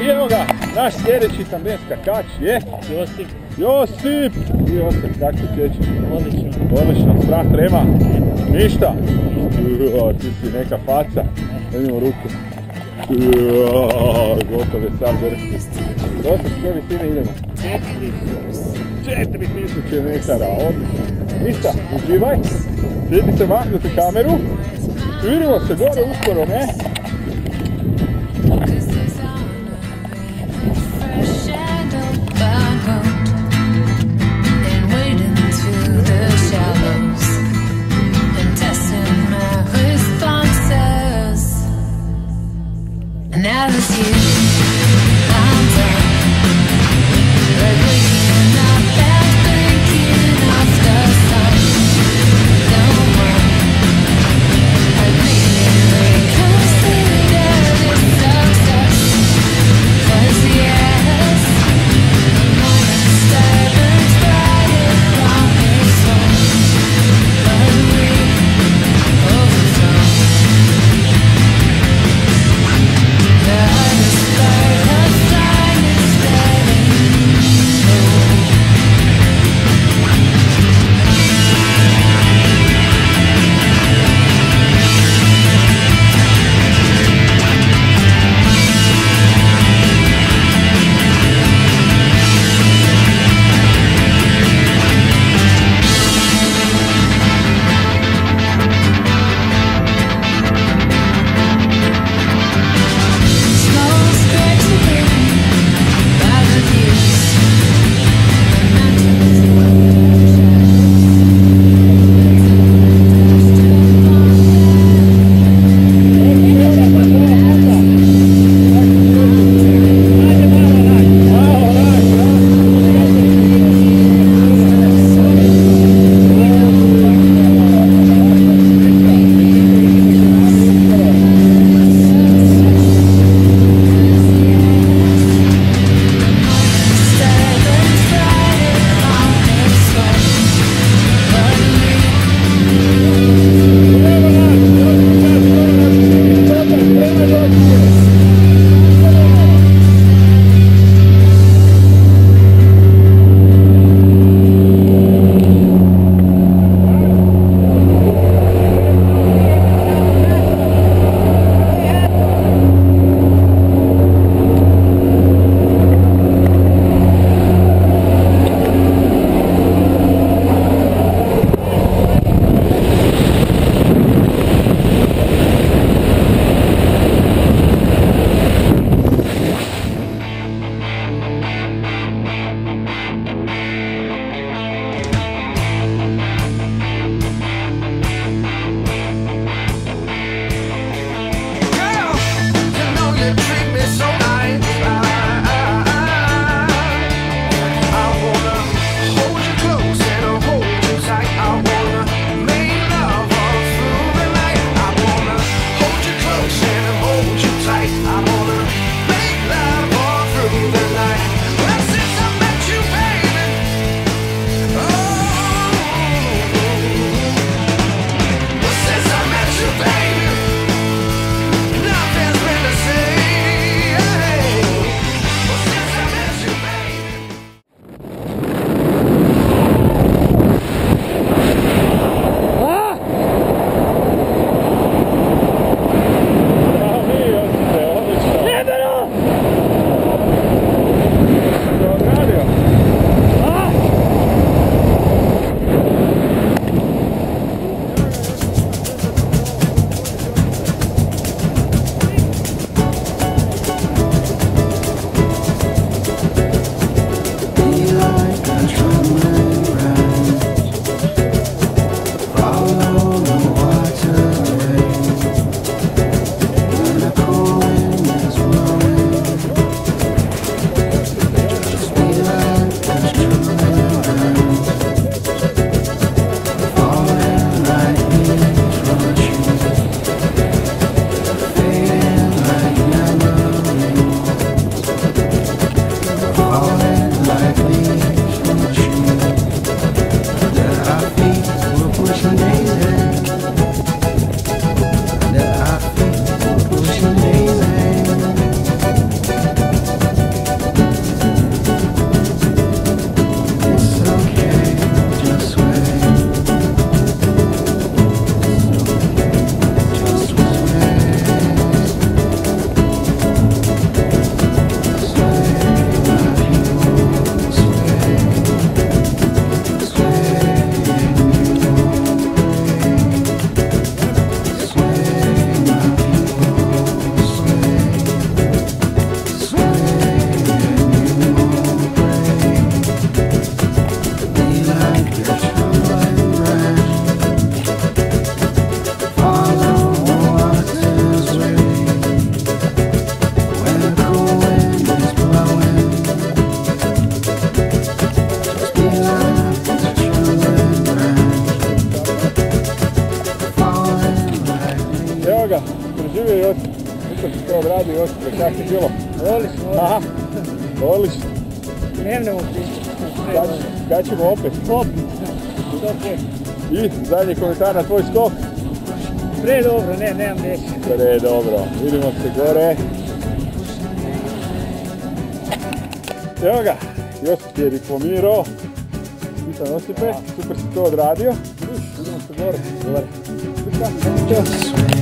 I evo ga, naš sljedeći tandem skakač je Josip, Josip! I Oskar, kako se sjećaš? odlično. Odlično, strah trema. Ništa. Uo, ti si neka faca. Vidimo ruku. Uo, Gotov je sad drži. Dosta s koje visine idemo? Četiri. 4000 metara, odlično. Ništa, uživaj. Sjedite maknuti kameru. Vidimo se gore uskoro, ne? Živio Josip. Super si to odradio Josipe, kako je bilo? Odlično, Aha, odlično. Pričati. Kad, ćemo opet? Opet. Pre? I zadnji komentar na tvoj skok. Pre dobro, ne, nemam riječi. Pre, dobro. Vidimo se gore. Evo ga, Josip je diplomirao. Pitan Josipe, super si to odradio. Idemo se gore. Dobar. Ćao.